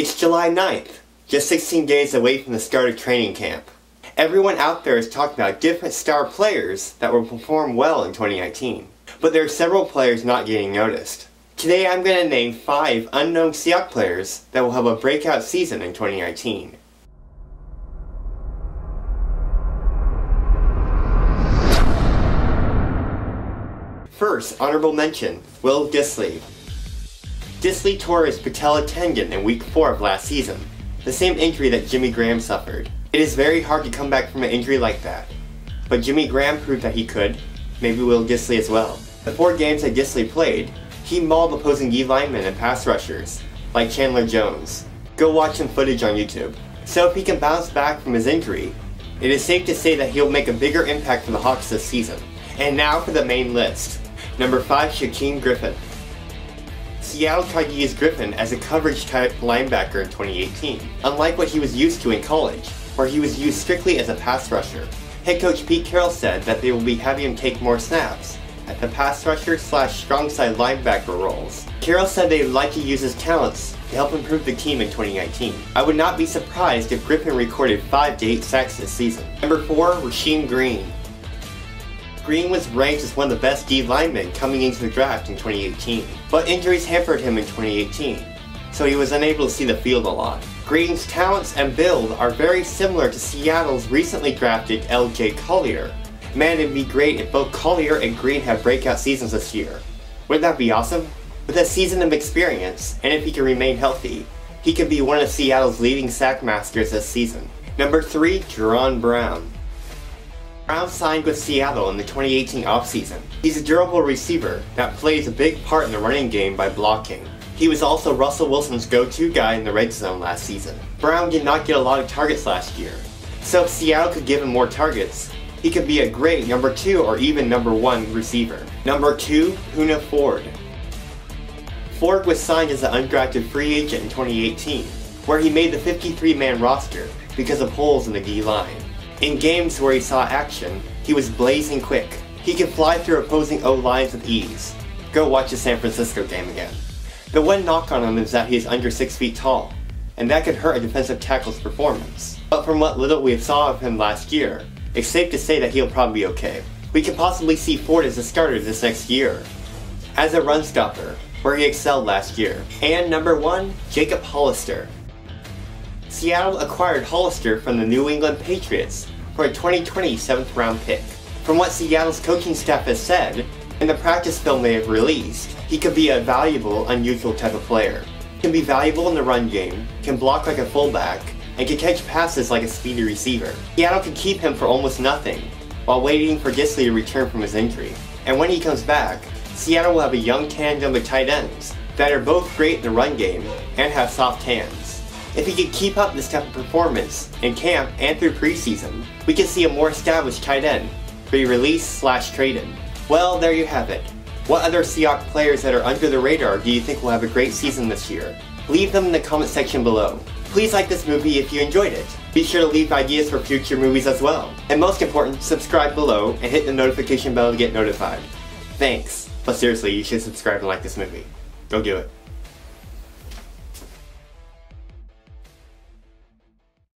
It's July 9th, just 16 days away from the start of training camp. Everyone out there is talking about different star players that will perform well in 2019, but there are several players not getting noticed. Today I'm going to name 5 unknown Seahawks players that will have a breakout season in 2019. First, honorable mention, Will Dissly. Dissly tore his patella tendon in week 4 of last season, the same injury that Jimmy Graham suffered. It is very hard to come back from an injury like that, but Jimmy Graham proved that he could, maybe Will Dissly as well. The four games that Dissly played, he mauled opposing D linemen and pass rushers, like Chandler Jones. Go watch some footage on YouTube. So if he can bounce back from his injury, it is safe to say that he'll make a bigger impact for the Hawks this season. And now for the main list. Number 5, Shaquem Griffin. Seattle use Griffin as a coverage type linebacker in 2018, unlike what he was used to in college, where he was used strictly as a pass rusher. Head coach Pete Carroll said that they will be having him take more snaps at the pass rusher slash strong side linebacker roles. Carroll said they'd like to use his talents to help improve the team in 2019. I would not be surprised if Griffin recorded 5 to 8 sacks this season. Number 4, Rasheem Green. Green was ranked as one of the best D linemen coming into the draft in 2018, but injuries hampered him in 2018, so he was unable to see the field a lot. Green's talents and build are very similar to Seattle's recently drafted LJ Collier. Man, it'd be great if both Collier and Green have breakout seasons this year. Wouldn't that be awesome? With a season of experience, and if he can remain healthy, he could be one of Seattle's leading sack masters this season. Number 3, Jaron Brown. Brown signed with Seattle in the 2018 offseason. He's a durable receiver that plays a big part in the running game by blocking. He was also Russell Wilson's go-to guy in the red zone last season. Brown did not get a lot of targets last year, so if Seattle could give him more targets, he could be a great number 2 or even number 1 receiver. Number 2, Poona Ford. Ford was signed as an undrafted free agent in 2018, where he made the 53-man roster because of holes in the D-line. In games where he saw action, he was blazing quick. He could fly through opposing O-lines with ease. Go watch the San Francisco game again. The one knock on him is that he is under 6 feet tall, and that could hurt a defensive tackle's performance. But from what little we saw of him last year, it's safe to say that he'll probably be okay. We could possibly see Ford as a starter this next year. As a run stopper, where he excelled last year. And number 1, Jacob Hollister. Seattle acquired Hollister from the New England Patriots for a 2020 7th round pick. From what Seattle's coaching staff has said, in the practice film they have released, he could be a valuable, unusual type of player. Can be valuable in the run game, can block like a fullback, and can catch passes like a speedy receiver. Seattle could keep him for almost nothing, while waiting for Dissly to return from his injury. And when he comes back, Seattle will have a young tandem of tight ends that are both great in the run game and have soft hands. If he could keep up this type of performance in camp and through preseason, we could see a more established tight end be released slash traded. Well, there you have it. What other Seahawks players that are under the radar do you think will have a great season this year? Leave them in the comment section below. Please like this movie if you enjoyed it. Be sure to leave ideas for future movies as well. And most important, subscribe below and hit the notification bell to get notified. Thanks. But seriously, you should subscribe and like this movie. Go do it.